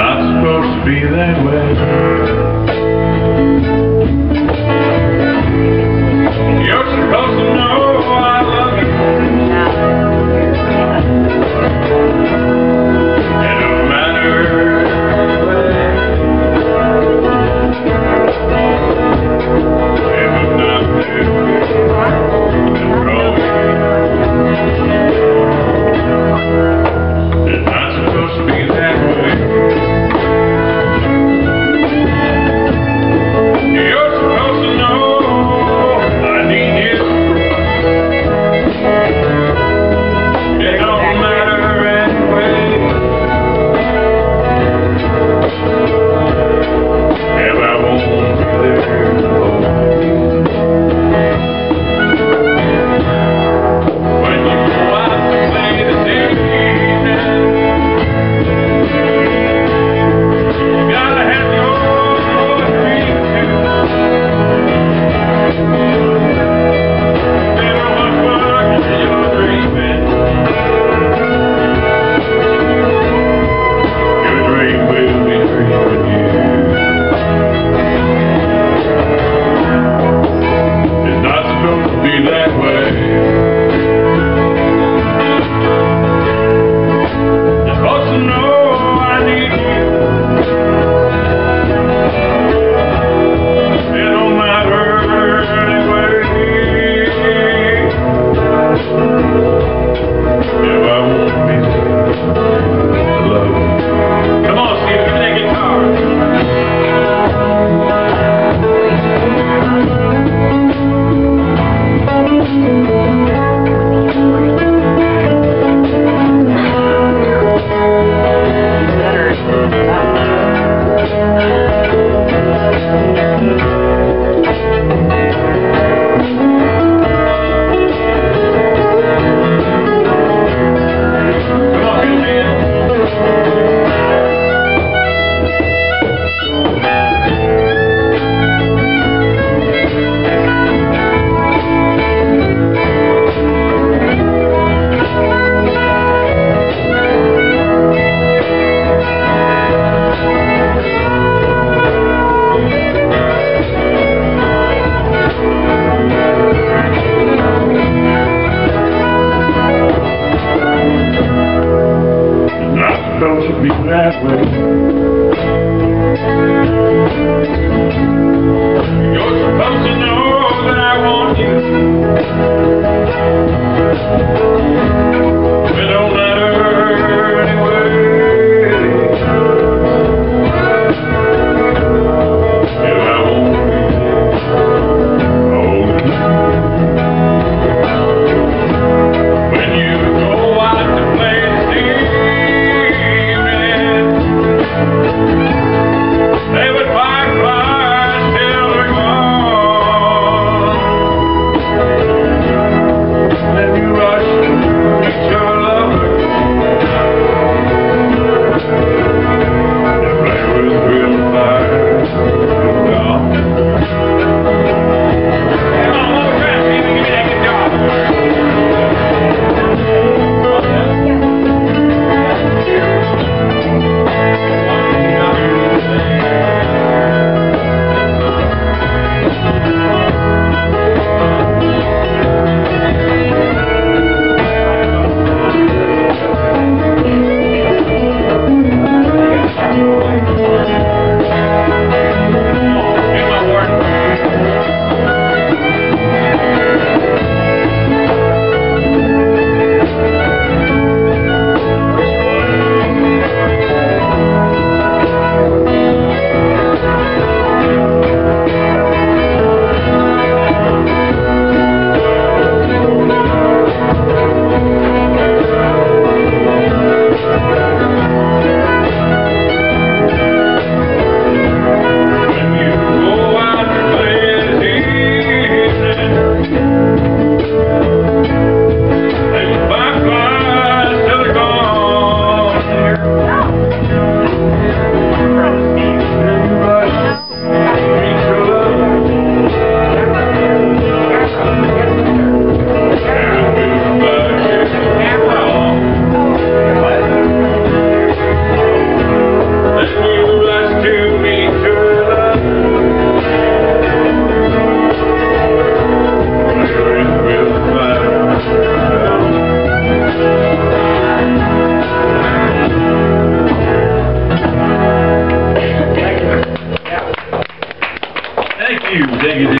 not supposed to be that way. Diggy.